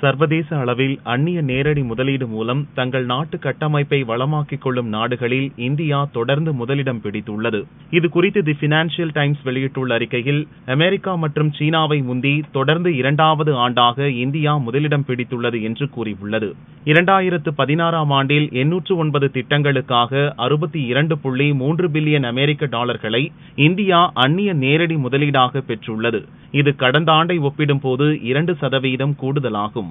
சர்வதேச அளவில் அந்நிய நேரடி முதலீடு மூலம் தங்கள் நாட்டு கட்டமைப்பை வளமாக்கிக் கொள்ளும் நாடுகளில் இந்தியா தொடர்ந்து முதலிடம் பிடித்துள்ளது. இது குறித்து தி பினான்சியல் டைம்ஸ் வெளியிட்டுள்ள அறிக்கையில் அமெரிக்கா மற்றும் சீனாவை முந்தி தொடர்ந்து இரண்டாவது ஆண்டாக இந்தியா முதலிடம் பிடித்துள்ளது என்று கூறியுள்ளது. இரண்டாயிரத்து பதினாறாம் ஆண்டில் எண்ணூற்று ஒன்பது திட்டங்களுக்காக அறுபத்தி இரண்டு புள்ளி மூன்று பில்லியன் அமெரிக்க டாலர்களை இந்தியா அந்நிய நேரடி முதலீடாக பெற்றுள்ளது. இது கடந்த ஆண்டை ஒப்பிடும் போது இரண்டு சதவீதம் கூடுதலாகும்.